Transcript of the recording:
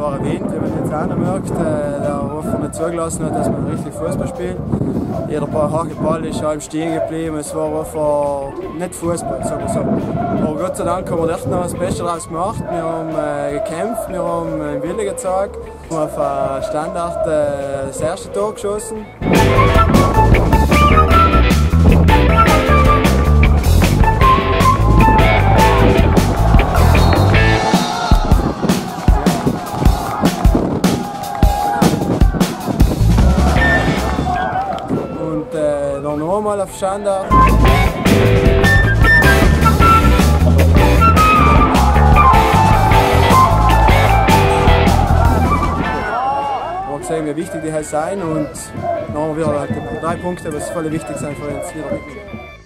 zwar erwähnt, ich habe jetzt auch noch gemerkt, äh, der Hofer nicht zugelassen hat, dass man richtig Fußball spielt. Jeder harte Ball ist halb stehen geblieben, es war einfach nicht Fußball, sagen wir so. Aber Gott sei Dank haben wir echt noch das Beste daraus gemacht. Wir haben äh, gekämpft, wir haben äh, einen Wille gezeigt, wir haben auf äh, Standard äh, das erste Tor geschossen. Dann nochmal auf gesehen, wie wichtig die halt sein und dann haben halt drei Punkte, was voll wichtig sind für uns mitnehmen.